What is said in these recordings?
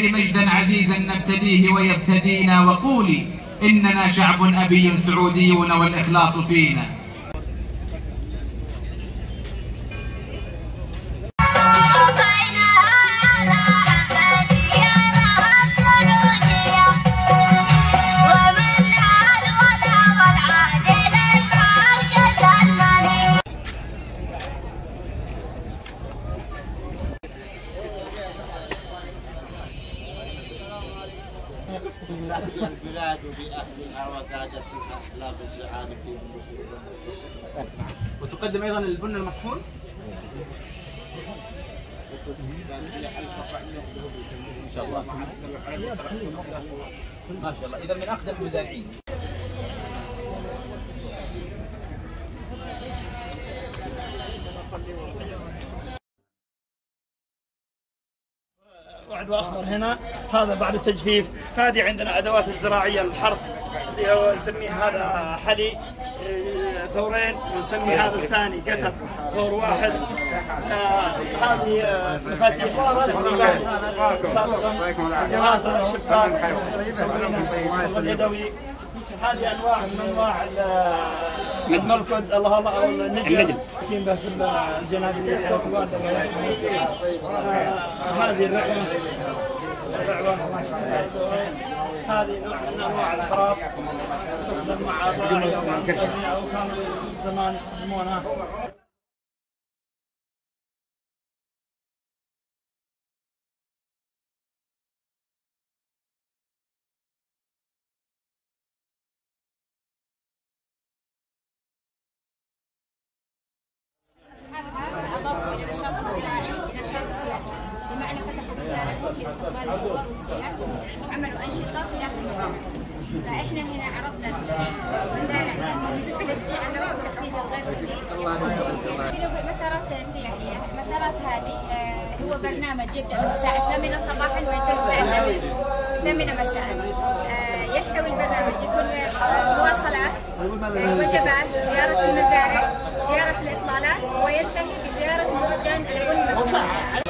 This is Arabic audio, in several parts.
الشعر مجدا عزيزا نبتديه ويبتدينا وقولي إننا شعب أبي سعوديون والإخلاص فينا. البلاد بأهلها وزادت الجيعان في وتقدم أيضا البن المطحون. ان شاء الله ما شاء الله. اذا من اقدم المزارعين. واحد واخضر هنا. هذا بعد التجفيف. هذه عندنا أدوات الزراعية للحرث اللي هو نسميه هذا حلي. ثورين ونسمي هذا الثاني قتب ثور واحد. آه، هذه آه، مفاتيح جهات الشباك مسوينه شغل يدوي هذه أنواع من أنواع ال- الملكد الله الله أو النجم. كاين به في الوالده هذه الرعوه هذه نوع من انواع الخراب تستخدم مع المسمي أو كانوا زمان يستخدمونها وعملوا أنشطة داخل المزارع فإحنا هنا عرضنا المزارع هذه تشجيعا لهم وتحفيزا غير لي نقول مسارات سياحية. المسارات هذه آه، هو برنامج يبدأ من الساعة 8 صباحا وينتهي الساعة 8 8 مساء. آه، يحتوي البرنامج. يكون آه، مواصلات وجبات زيارة المزارع زيارة الإطلالات وينتهي بزيارة مهرجان البن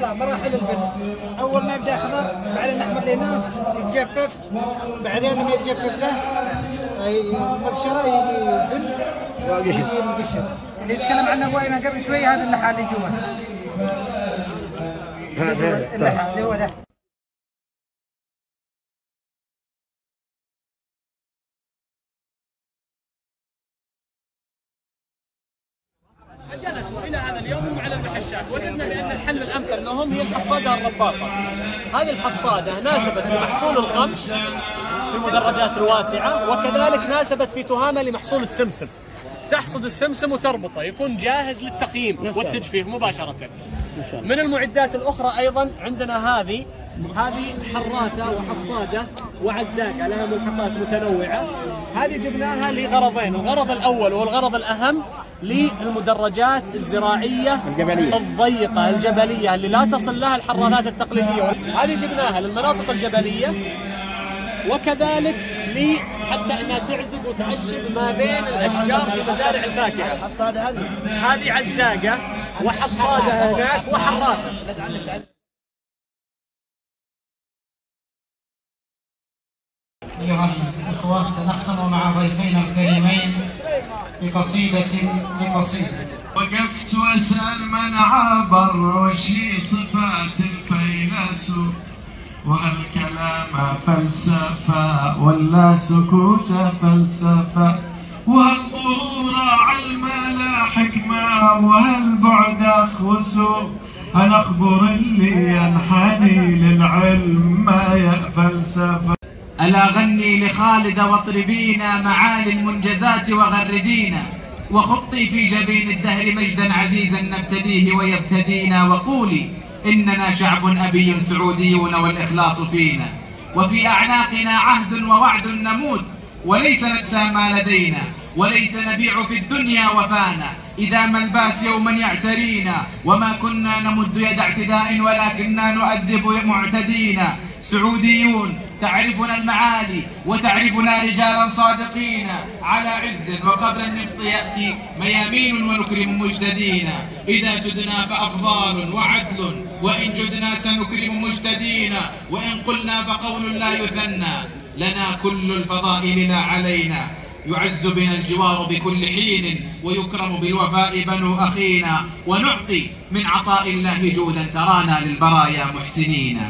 كلام مراحل البن اول ما يبدا اخضر بعدين احمر لهناك يتجفف. بعدين لما يتجفف ذا آه، المقشره يجي بن يجي المقشر اللي يتكلم عنه ابوينا قبل شوي هذا اللحى اللي جوا اللحى اللي هو ذا. اليوم على المحشات. وجدنا بأن الحل الأمثل لهم هي الحصادة الرباطه هذه الحصادة ناسبت لمحصول القمح في المدرجات الواسعة وكذلك ناسبت في تهامة لمحصول السمسم. تحصد السمسم وتربطه يكون جاهز للتقييم والتجفيف مباشرة. من المعدات الأخرى أيضا عندنا هذه. هذه حراثة وحصادة وعزاقة لها ملحقات متنوعة. هذه جبناها لغرضين الغرض الأول والغرض الأهم للمدرجات الزراعية الجبلية الضيقة الجبلية اللي لا تصل لها الحراثات التقليدية هذه جبناها للمناطق الجبلية وكذلك لي حتى إنها تعزب وتعشب ما بين الأشجار في مزارع الفاكهة. الحصادة هذه؟ هذه عزاقة وحصادة هناك وحراثه. أيها الإخوة سنختم مع ضيفينا الكريمين بقصيدة بقصيدة. وقفت وأسأل من عبر وشي صفات الفيلسوف وهالكلام فلسفة ولا سكوت فلسفة. وهالظهور علم لا حكمة وهالبعد أخوسه أنا أخبر اللي ينحني للعلم ما فلسفة؟ ألا غني لخالد واطربينا معالي المنجزات وغردينا وخطي في جبين الدهر مجدا عزيزا نبتديه ويبتدينا وقولي إننا شعب أبي سعوديون والإخلاص فينا وفي أعناقنا عهد ووعد نموت وليس ننسى ما لدينا وليس نبيع في الدنيا وفانا إذا ما الباس يوما يعترينا وما كنا نمد يد اعتداء ولكننا نؤدب معتدينا سعوديون تعرفنا المعالي وتعرفنا رجالا صادقين على عز وقبل النفط يأتي ميامين ونكرم مجتدين. إذا سدنا فأفضال وعدل وإن جدنا سنكرم مجتدين. وإن قلنا فقول لا يثنى لنا كل الفضائل لا علينا. يعز بنا الجوار بكل حين ويكرم بالوفاء بنو أخينا. ونعطي من عطاء الله جودا ترانا للبرايا محسنين.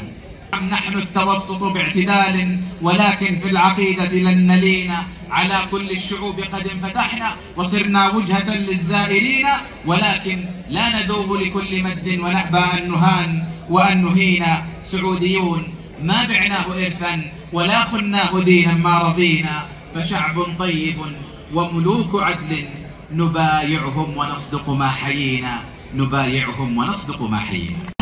نحن التوسط باعتدال؟ ولكن في العقيدة لن نلينا على كل الشعوب قد انفتحنا وصرنا وجهة للزائرين. ولكن لا نذوب لكل مد ونأبى أن نهان وأن نهينا سعوديون ما بعناه إرثا ولا خناه دينا ما رضينا. فشعب طيب وملوك عدل نبايعهم ونصدق ما حيينا. نبايعهم ونصدق ما حيينا.